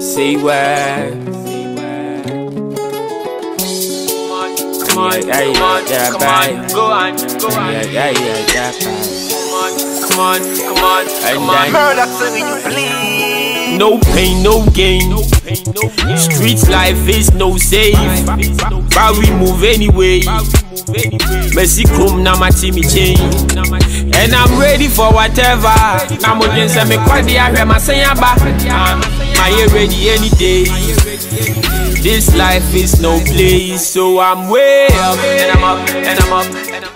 say what? Come on, Yeah, yeah, come on, yeah, come bye. on, go on, go on. Yeah, yeah, yeah, yeah, bye. Come on, come on, come on, And come on. then- Murder singing you please. No pain, no gain. Street life is no safe. But we move anyway. Mercy chrome na my team chain. And I'm ready for whatever. I'm against me kwadi ahwe my sayaba. My ready any day. This life is no place, so I'm way up. And I'm up, and I'm up, and I'm up.